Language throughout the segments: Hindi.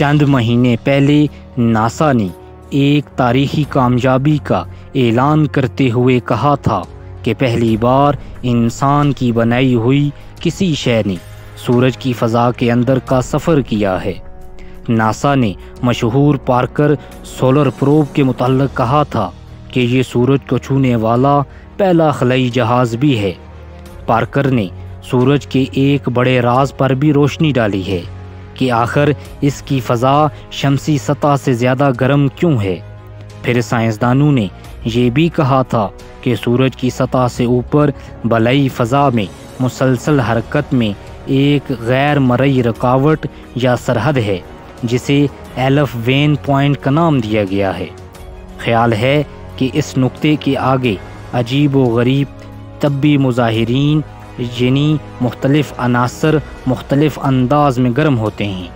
चंद महीने पहले नासा ने एक तारीखी कामयाबी का ऐलान करते हुए कहा था कि पहली बार इंसान की बनाई हुई किसी शय ने सूरज की फ़ज़ा के अंदर का सफ़र किया है। नासा ने मशहूर पार्कर सोलर प्रोब के मुतलक कहा था कि ये सूरज को छूने वाला पहला खलाई जहाज़ भी है। पार्कर ने सूरज के एक बड़े राज पर भी रोशनी डाली है। कि आखिर इसकी फ़ज़ा शमसी सतह से ज़्यादा गर्म क्यों है? फिर साइंसदानों ने यह भी कहा था कि सूरज की सतह से ऊपर बलई फ़ज़ा में मुसलसल हरकत में एक गैर मरई रुकावट या सरहद है, जिसे एलफ वेन पॉइंट का नाम दिया गया है। ख्याल है कि इस नुक्ते के आगे अजीब व गरीब तबी मुजाहरीन यानी मुख्तलिफ़ अनासर, मुख्तलिफ़ अंदाज में गर्म होते हैं।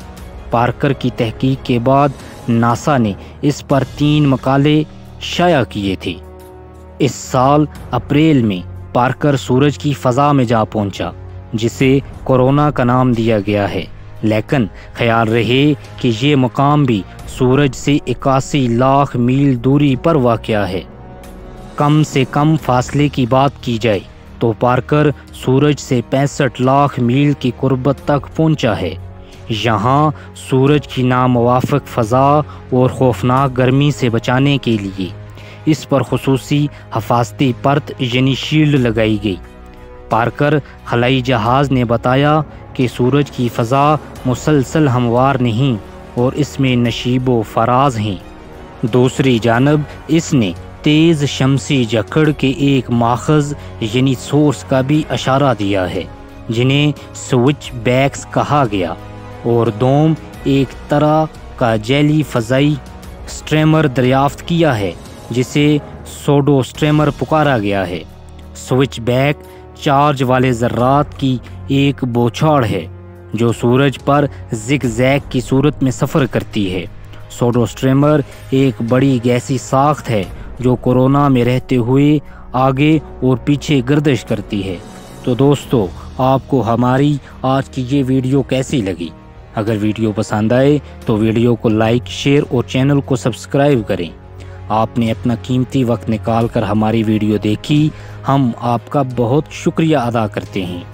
पार्कर की तहकीक के बाद नासा ने इस पर तीन मकाले शाया किए थे। इस साल अप्रैल में पार्कर सूरज की फ़ज़ा में जा पहुँचा, जिसे कोरोना का नाम दिया गया है। लेकिन ख्याल रहे कि ये मकाम भी सूरज से इक्यासी लाख मील दूरी पर वाक़ है। कम से कम फासले की बात की जाए तो पार्कर सूरज से पैंसठ लाख मील की कुर्बत तक पहुँचा है। यहाँ सूरज की नामवाफ़ फ़ज़ा और खौफनाक गर्मी से बचाने के लिए इस पर खसूसी हफाजती परत यानी शील्ड लगाई गई। पार्कर खलाई जहाज़ ने बताया कि सूरज की फ़ज़ा मुसलसल हमवार नहीं और इसमें नशीब व फराज हैं। दूसरी जानब इसने तेज़ शमसी जकड़ के एक माखज, यानी सोर्स का भी अशारा दिया है, जिन्हें स्विच बैक्स कहा गया। और दोम एक तरह का जेली फ़जाई स्ट्रेमर दरियाफ्त किया है, जिसे सोडो स्ट्रेमर पुकारा गया है। स्विच बैक चार्ज वाले ज़र्रात की एक बोछाड़ है, जो सूरज पर जिक जैक की सूरत में सफ़र करती है। सोडोस्ट्रेमर एक बड़ी गैसी साख्त है जो कोरोना में रहते हुए आगे और पीछे गर्दिश करती है। तो दोस्तों, आपको हमारी आज की ये वीडियो कैसी लगी? अगर वीडियो पसंद आए तो वीडियो को लाइक, शेयर और चैनल को सब्सक्राइब करें। आपने अपना कीमती वक्त निकाल कर हमारी वीडियो देखी, हम आपका बहुत शुक्रिया अदा करते हैं।